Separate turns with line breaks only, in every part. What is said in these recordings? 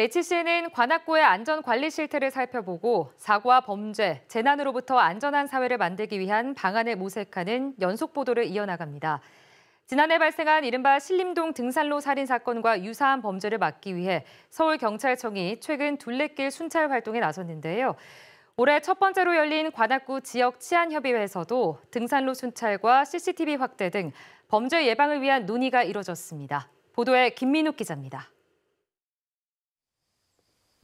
HCN은 관악구의 안전관리 실태를 살펴보고 사고와 범죄, 재난으로부터 안전한 사회를 만들기 위한 방안을 모색하는 연속 보도를 이어나갑니다. 지난해 발생한 이른바 신림동 등산로 살인 사건과 유사한 범죄를 막기 위해 서울경찰청이 최근 둘레길 순찰 활동에 나섰는데요. 올해 첫 번째로 열린 관악구 지역 치안협의회에서도 등산로 순찰과 CCTV 확대 등 범죄 예방을 위한 논의가 이뤄졌습니다. 보도에 김민욱 기자입니다.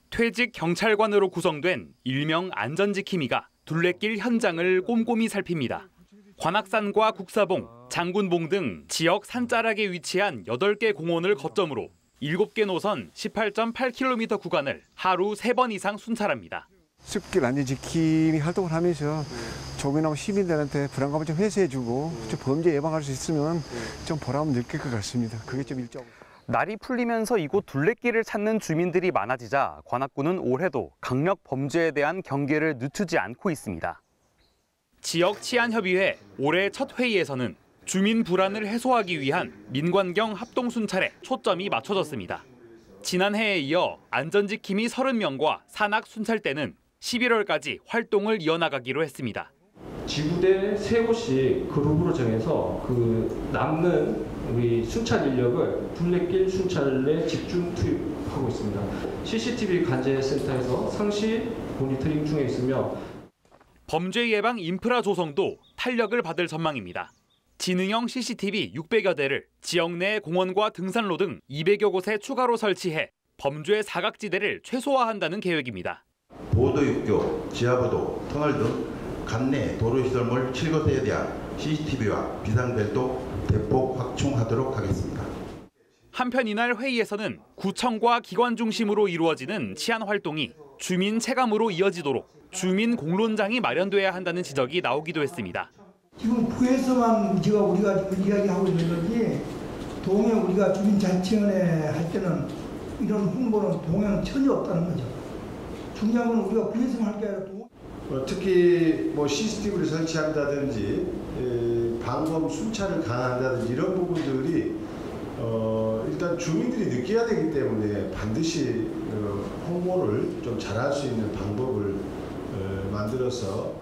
퇴직 경찰관으로 구성된 일명 안전지킴이가 둘레길 현장을 꼼꼼히 살핍니다. 관악산과 국사봉, 장군봉 등 지역 산자락에 위치한 8개 공원을 거점으로 7개 노선 18.8km 구간을 하루 3번 이상 순찰합니다.
숲길 안전지킴이 활동을 하면서 조민하고 시민들한테 불안감을 좀 해소해주고 좀 범죄 예방할 수 있으면 좀 보람을 느낄 것 같습니다. 그게 좀 일정.
날이 풀리면서 이곳 둘레길을 찾는 주민들이 많아지자 관악구는 올해도 강력 범죄에 대한 경계를 늦추지 않고 있습니다. 지역 치안협의회 올해 첫 회의에서는 주민 불안을 해소하기 위한 민관경 합동 순찰에 초점이 맞춰졌습니다. 지난해에 이어 안전지킴이 30명과 산악 순찰대는 11월까지 활동을 이어나가기로 했습니다.
지구대 세 곳씩 그룹으로 정해서 그 남는 우리 순찰 인력을 둘레길 순찰에 집중 투입하고 있습니다. CCTV 관제센터에서 상시 모니터링 중에 있으며
범죄 예방 인프라 조성도 탄력을 받을 전망입니다. 지능형 CCTV 600여 대를 지역 내 공원과 등산로 등 200여 곳에 추가로 설치해 범죄 사각지대를 최소화한다는 계획입니다.
보도 육교, 지하보도, 터널 등 관내 도로시설물 7곳에 대한 CCTV와 비상벨도 대폭 확충하도록 하겠습니다.
한편 이날 회의에서는 구청과 기관 중심으로 이루어지는 치안 활동이 주민 체감으로 이어지도록 주민 공론장이 마련돼야 한다는 지적이 나오기도 했습니다.
지금 구에서만 우리가 지금 이야기하고 있는 거지 동해 우리가 주민자치원회 할 때는 이런 홍보는 동해는 전혀 없다는 거죠. 중요한 건 우리가 구에서만 할게 아니라 동...
어, 특히 뭐 CCTV를 설치한다든지 에, 방범 순찰을 강화한다든지 이런 부분들이 어, 일단 주민들이 느껴야 되기 때문에 반드시 어, 홍보를 좀 잘할 수 있는 방법을 어, 만들어서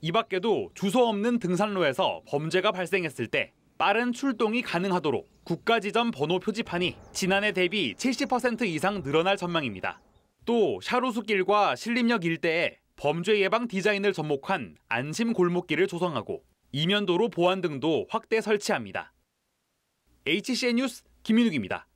이 밖에도 주소 없는 등산로에서 범죄가 발생했을 때 빠른 출동이 가능하도록 국가지점 번호 표지판이 지난해 대비 70% 이상 늘어날 전망입니다. 또 샤루수길과 신림역 일대에 범죄 예방 디자인을 접목한 안심 골목길을 조성하고 이면도로 보안 등도 확대 설치합니다. HCN 뉴스 김민욱입니다.